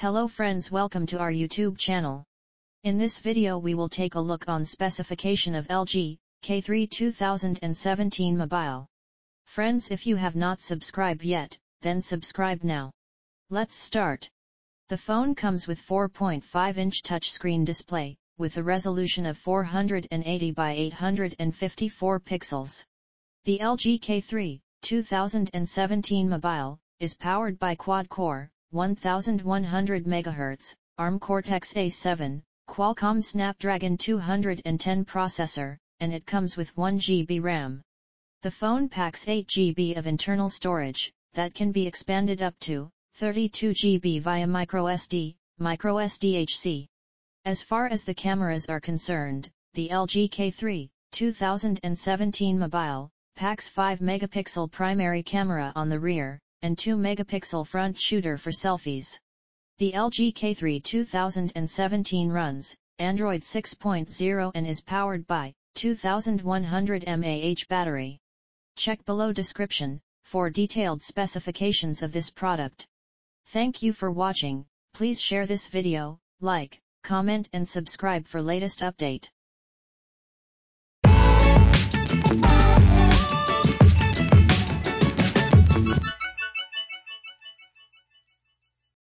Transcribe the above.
Hello friends welcome to our YouTube channel. In this video we will take a look on specification of LG K3 2017 mobile. Friends if you have not subscribed yet, then subscribe now. Let's start. The phone comes with 4.5-inch touchscreen display, with a resolution of 480 by 854 pixels. The LG K3 2017 mobile is powered by quad-core 1100 MHz ARM Cortex-A7 Qualcomm Snapdragon 210 processor, and it comes with 1 GB RAM. The phone packs 8 GB of internal storage, that can be expanded up to 32 GB via microSD, microSDHC. As far as the cameras are concerned, the LG K3 2017 mobile packs 5 megapixel primary camera on the rear and 2 megapixel front shooter for selfies. The LG K3 2017 runs Android 6.0 and is powered by 2100 mAh battery. Check below description for detailed specifications of this product. Thank you for watching, please share this video, like, comment and subscribe for latest update.